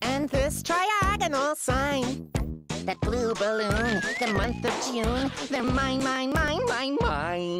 And this triagonal sign, that blue balloon, the month of June, they're mine, mine, mine, mine, mine.